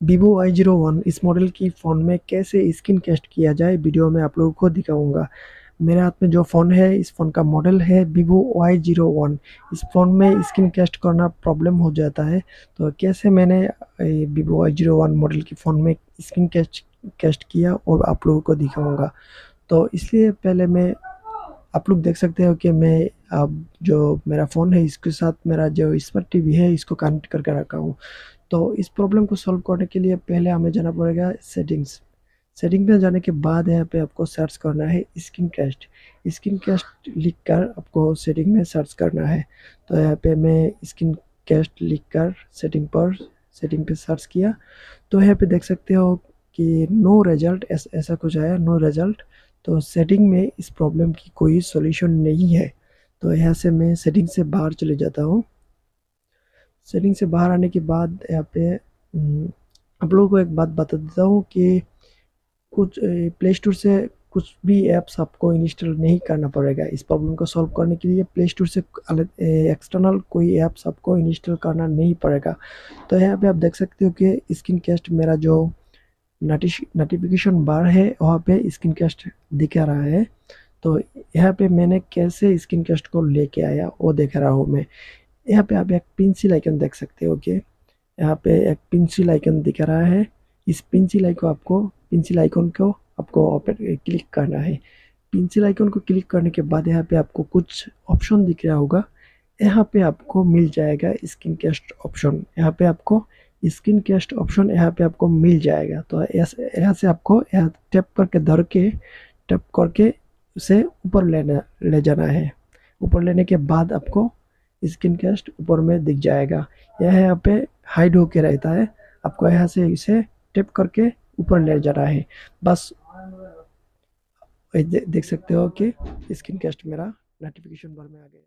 Vivo Y zero one इस model की phone में कैसे स्क्रीन कैस्ट किया जाए वीडियो में आप लोगों को दिखाऊँगा। मेरे हाथ में जो फ़ोन है, इस फ़ोन का मॉडल है वीवो वाई ज़ीरो वन इस फ़ोन में स्क्रीन कैस्ट करना प्रॉब्लम हो जाता है। तो कैसे मैंने Vivo Y zero one model की फ़ोन में स्क्रीन कैस्ट कैस्ट किया और आप लोगों को दिखाऊँगा। तो इसलिए पहले मैं आप लोग देख सकते हो कि मैं अब जो मेरा फ़ोन है, इसके साथ मेरा जो स्मार्ट टीवी है, इसको कनेक्ट करके रखा हूँ। तो इस प्रॉब्लम को सॉल्व करने के लिए पहले हमें जाना पड़ेगा सेटिंग्स सेटिंग में जाने के बाद यहाँ पे आपको सर्च करना है स्क्रीन कैस्ट स्क्रीन कैस्ट लिख कर आपको सेटिंग में सर्च करना है। तो यहाँ पे मैं स्क्रीन कैस्ट लिख कर सेटिंग पर सेटिंग पे सर्च किया। तो यहाँ पे देख सकते हो कि नो रिज़ल्ट ऐसा कुछ आया नो रिज़ल्ट तो सेटिंग में इस प्रॉब्लम की कोई सॉल्यूशन नहीं है। तो यहाँ से मैं सेटिंग से बाहर चले जाता हूँ। सेटिंग से बाहर आने के बाद यहाँ पे हम्म, आप लोगों को एक बात बता देता हूँ कि कुछ प्ले स्टोर से कुछ भी ऐप्स आपको इंस्टॉल नहीं करना पड़ेगा। इस प्रॉब्लम को सॉल्व करने के लिए प्ले स्टोर से एक्सटर्नल कोई ऐप्स आपको इंस्टॉल करना नहीं पड़ेगा। तो यहाँ पे आप देख सकते हो कि स्क्रीन कैस्ट मेरा जो नोटिफिकेशन बार है, वहाँ पे स्क्रीन कैस्ट दिखा रहा है। तो यहाँ पे मैंने कैसे स्क्रीन कैस्ट को लेके आया, वो देख रहा हूँ मैं। यहाँ पे आप एक पेंसिल आइकन देख सकते हो कि यहाँ पे एक पेंसिल आइकन दिख रहा है। इस पेंसिल आइकन आपको पेंसिल आइकन को आपको क्लिक करना है। पेंसिल आइकन को क्लिक करने के बाद यहाँ पे आपको कुछ ऑप्शन दिख रहा होगा। यहाँ पे आपको मिल जाएगा स्क्रीन कैस्ट ऑप्शन यहाँ पे आपको स्क्रीन कैस्ट ऑप्शन यहाँ पे आपको मिल जाएगा। तो यहाँ से आपको यहाँ टैप करके धर के टैप करके उसे ऊपर लेना ले जाना है। ऊपर लेने के बाद आपको स्क्रीन कैस्ट ऊपर में दिख जाएगा। यह यहाँ पे हाइड होके रहता है। आपको यहाँ से इसे टिप करके ऊपर ले जाना है। बस दे, देख सकते हो कि स्क्रीन कैस्ट मेरा नोटिफिकेशन बार में आ गया।